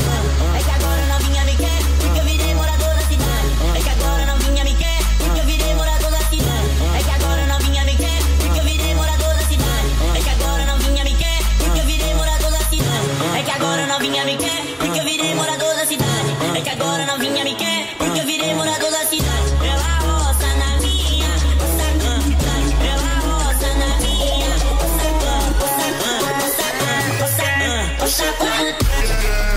I got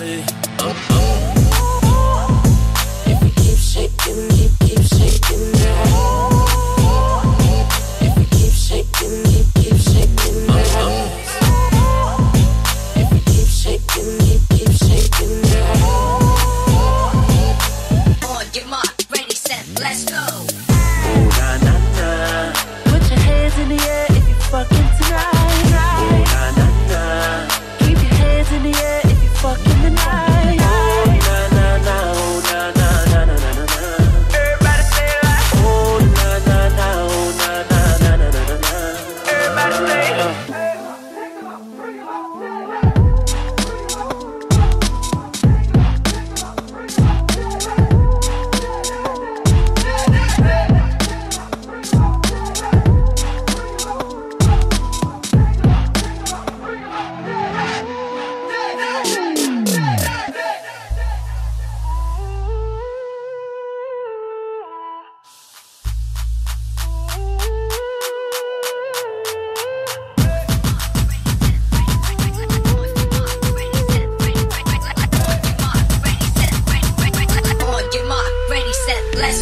about.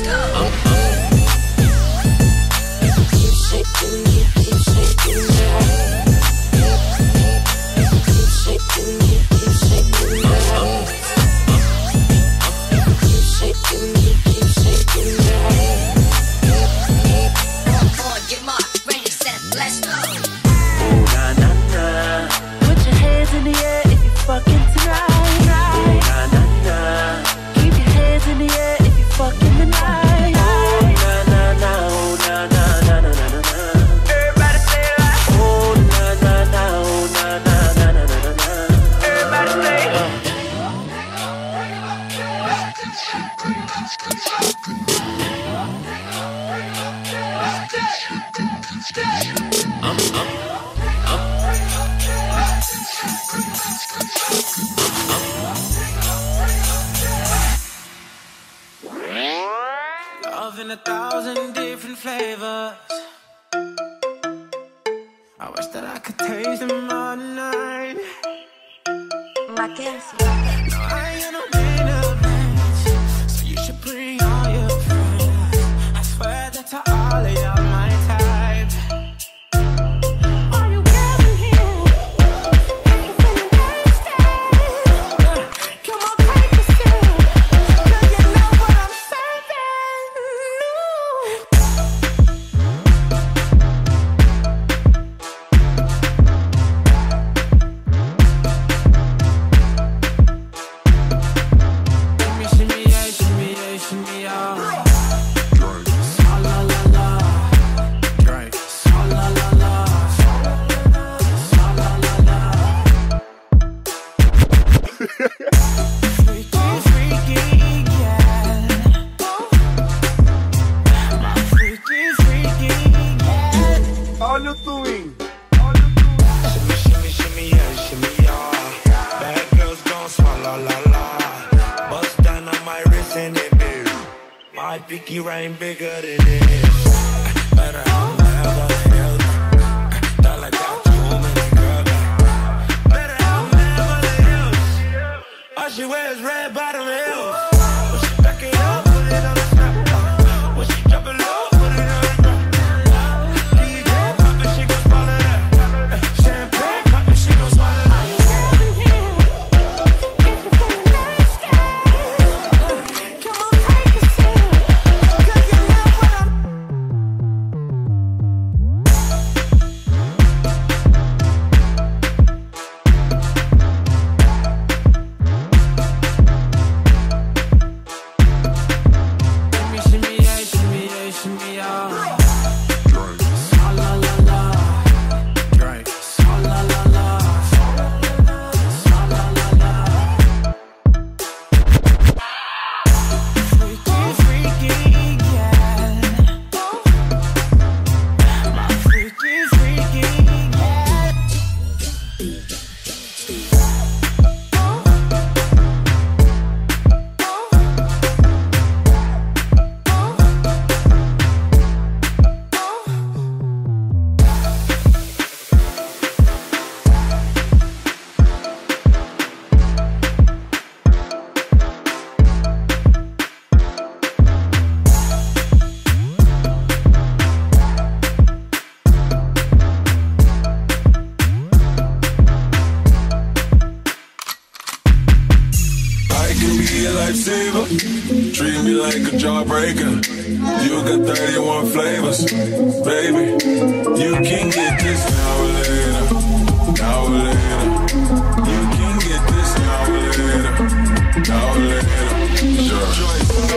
Let's. a thousand different flavors. I wish that I could taste them all night. Mackenzie. No, I ain't no man. Pinky bigger like a jawbreaker. You got 31 flavors, baby. You can get this now or later. Now or later. You can get this now or later. Now or later. Sure.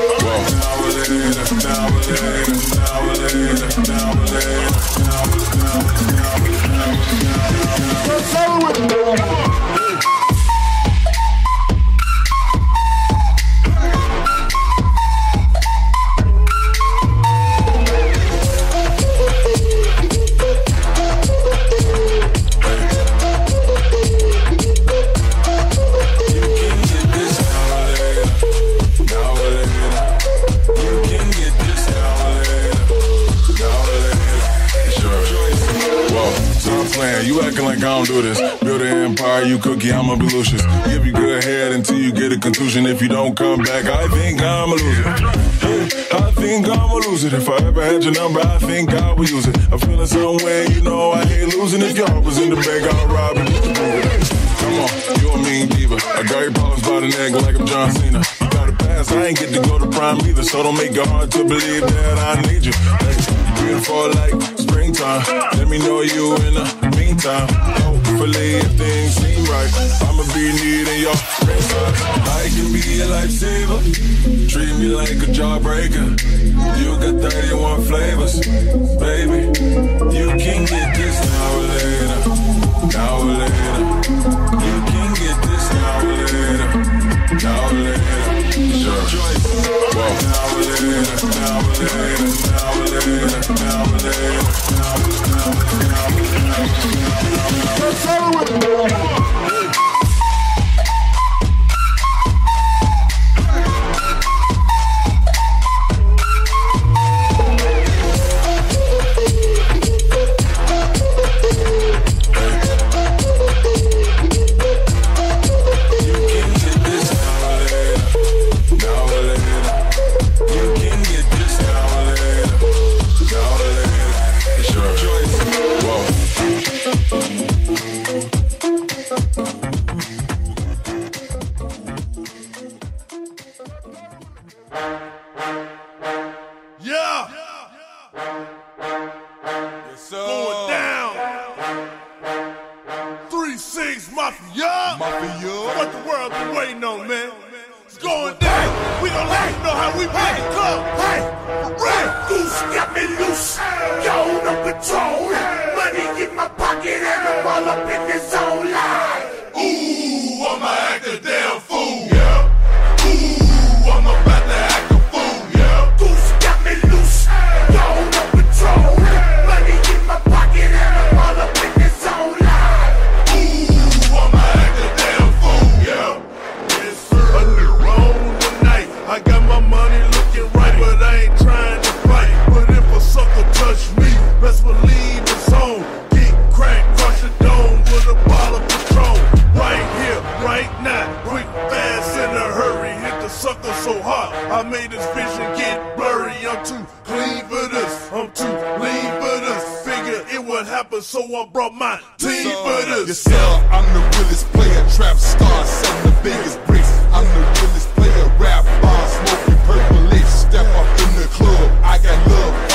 Playing. You acting like I don't do this. Build an empire, you cookie, I'm a Belucius. Give you good head until you get a contusion. If you don't come back, I think I'm a loser. Yeah, I think I'm a loser. If I ever had your number, I think I would use it. I'm feeling some way, you know I hate losing. If heart was in the bank, I'll rob it. it. Come on, you a mean diva. I got your problems by the neck like I'm John Cena. Pass, I ain't get to go to prime either. So don't make it hard to believe that I need you. Hey, beautiful like springtime. Let me know you in the meantime. Hopefully, if things seem right, I'ma be needing your ringside. I can be a lifesaver. Treat me like a jawbreaker. You got 31 flavors, baby. You can get this now or later. Now or later. Now mafia. Mafia. What the world been waiting on, man? It's going down. We gonna let you know how we make it come. Hey, right. Goose got me loose, yo, no control. Money in my pocket and I'm all up in this zone line. Ooh, I'ma act a damn fool. happen, so I brought my team for this. Yes, sir, I'm the realest player, trap star, selling the biggest bricks. I'm the realest player, rap bar, smoking purple lips. Step up in the club, I got love